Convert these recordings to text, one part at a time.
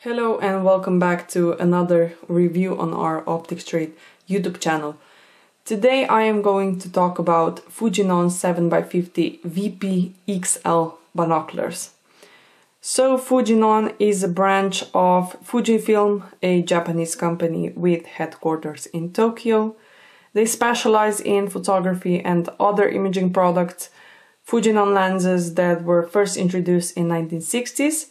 Hello and welcome back to another review on our Optics Trade YouTube channel. Today I am going to talk about Fujinon 7x50 WP XL binoculars. So Fujinon is a branch of Fujifilm, a Japanese company with headquarters in Tokyo. They specialize in photography and other imaging products. Fujinon lenses that were first introduced in 1960s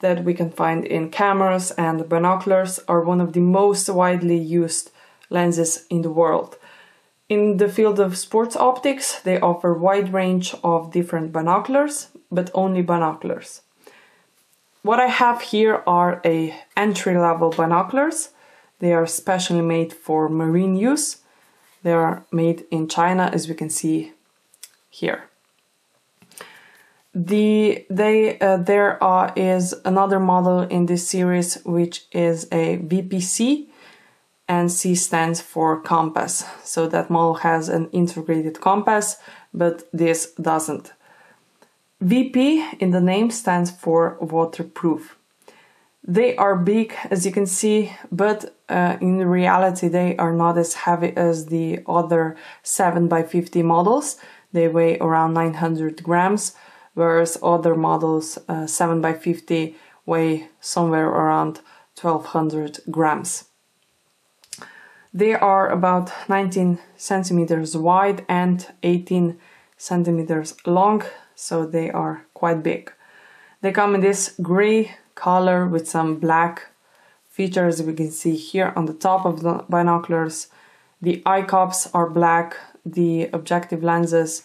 that we can find in cameras and binoculars are one of the most widely used lenses in the world. In the field of sports optics, they offer wide range of different binoculars, but only binoculars. What I have here are a entry-level binoculars. They are specially made for marine use. They are made in China, as we can see here. The they uh, there uh, is another model in this series which is a WPC and C stands for compass. So that model has an integrated compass, but this doesn't. WP in the name stands for waterproof. They are big as you can see, but uh, in reality they are not as heavy as the other 7x50 models. They weigh around 900 grams whereas other models uh, 7x50 weigh somewhere around 1200 grams. They are about 19 centimeters wide and 18 centimeters long, so they are quite big. They come in this gray color with some black features we can see here on the top of the binoculars. The eye cups are black, the objective lenses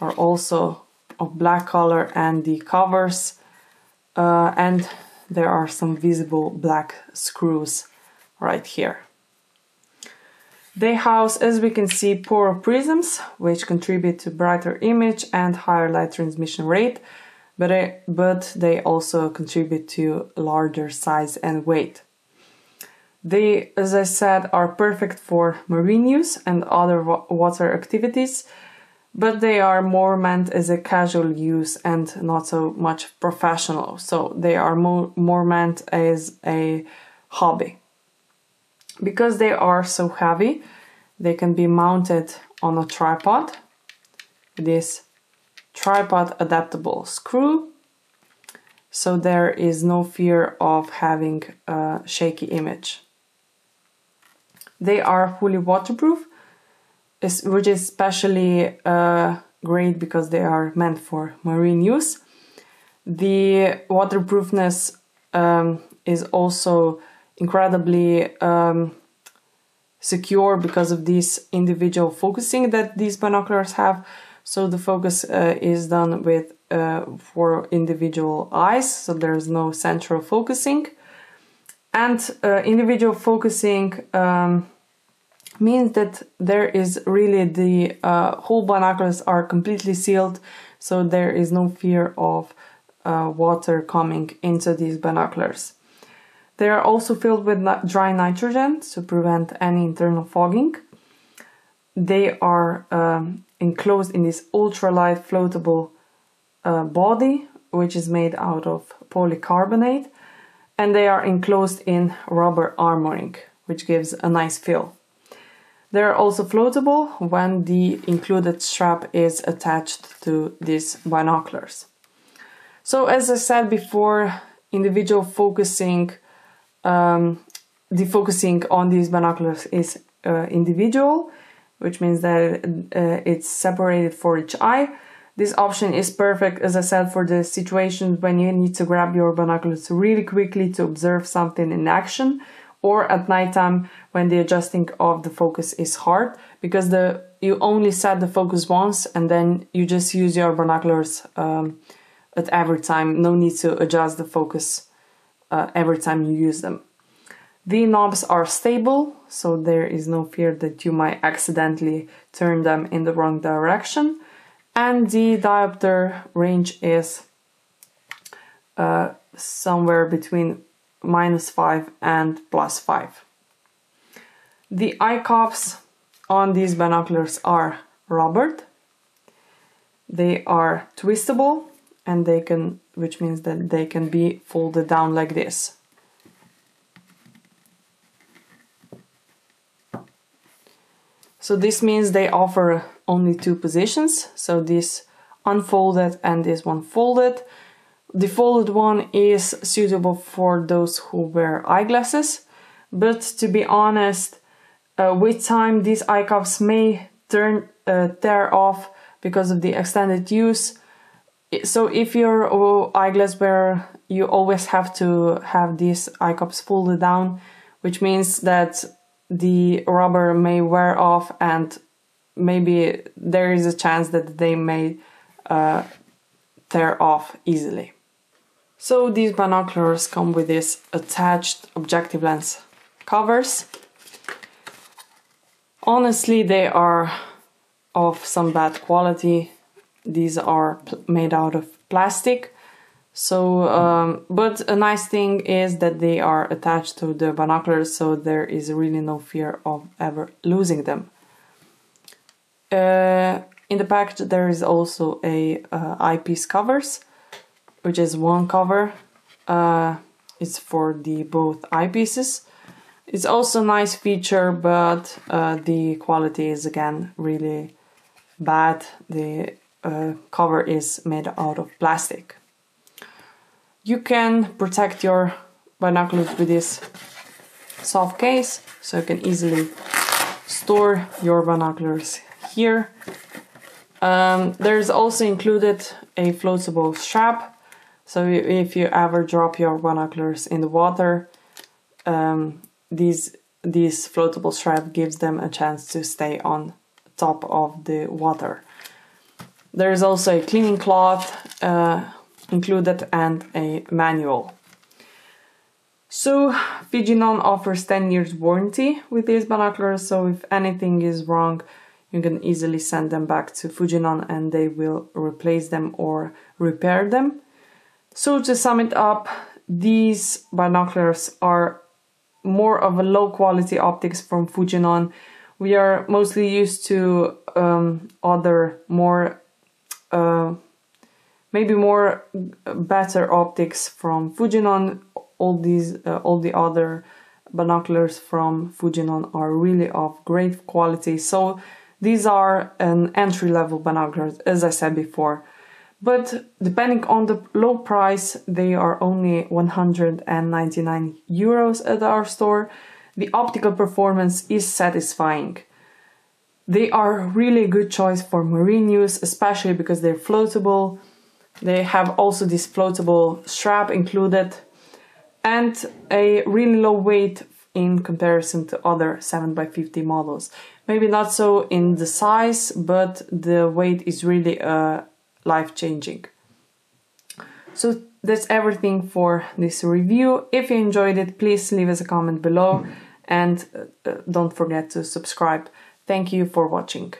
are also of black color and the covers uh, and there are some visible black screws right here. They house, as we can see, Porro prisms, which contribute to brighter image and higher light transmission rate, but, uh, but they also contribute to larger size and weight. They, as I said, are perfect for marine use and other water activities, but they are more meant as a casual use and not so much professional. So they are more, more meant as a hobby. Because they are so heavy, they can be mounted on a tripod. This tripod adaptable screw. So there is no fear of having a shaky image. They are fully waterproof which is especially uh, great because they are meant for marine use. The waterproofness um, is also incredibly um, secure because of this individual focusing that these binoculars have. So the focus uh, is done with uh, for individual eyes, so there's no central focusing. And uh, individual focusing um, means that there is really the uh, whole binoculars are completely sealed so there is no fear of uh, water coming into these binoculars. They are also filled with dry nitrogen to prevent any internal fogging. They are um, enclosed in this ultralight floatable uh, body which is made out of polycarbonate and they are enclosed in rubber armoring which gives a nice feel. They're also floatable when the included strap is attached to these binoculars. So as I said before, individual focusing, um, the focusing on these binoculars is uh, individual, which means that uh, it's separated for each eye. This option is perfect, as I said, for the situations when you need to grab your binoculars really quickly to observe something in action or at nighttime when the adjusting of the focus is hard because the you only set the focus once and then you just use your binoculars um, at every time. No need to adjust the focus uh, every time you use them. The knobs are stable so there is no fear that you might accidentally turn them in the wrong direction. And the diopter range is uh, somewhere between minus 5 and plus 5. The eye cups on these binoculars are rubbered. They are twistable and they can, which means that they can be folded down like this. So this means they offer only two positions. So this unfolded and this one folded. The folded one is suitable for those who wear eyeglasses. But to be honest, uh, with time these eye cups may turn uh, tear off because of the extended use. So if you're an eyeglass wearer, you always have to have these eye cups folded down, which means that the rubber may wear off and maybe there is a chance that they may uh, tear off easily. So these binoculars come with this attached objective lens covers. Honestly, they are of some bad quality. These are made out of plastic. So, um, but a nice thing is that they are attached to the binoculars, so there is really no fear of ever losing them. Uh, in the package, there is also a uh, eyepiece covers, which is one cover. Uh, it's for the both eyepieces. It's also a nice feature, but uh, the quality is again really bad. The uh, cover is made out of plastic. You can protect your binoculars with this soft case, so you can easily store your binoculars here. Um, there's also included a floatable strap, so if you ever drop your binoculars in the water, um, these this floatable strap gives them a chance to stay on top of the water. There is also a cleaning cloth uh, included and a manual. So Fujinon offers 10 years warranty with these binoculars, so if anything is wrong, you can easily send them back to Fujinon and they will replace them or repair them. So to sum it up, these binoculars are more of a low quality optics from Fujinon. We are mostly used to um, other more, uh, maybe more better optics from Fujinon. All these, uh, all the other binoculars from Fujinon are really of great quality. So these are an entry level binoculars, as I said before. But depending on the low price, they are only 199 euros at our store. The optical performance is satisfying. They are really a good choice for marine use, especially because they're floatable. They have also this floatable strap included and a really low weight in comparison to other 7x50 models. Maybe not so in the size, but the weight is really uh, life changing. So that's everything for this review. If you enjoyed it, please leave us a comment below and uh, don't forget to subscribe. Thank you for watching.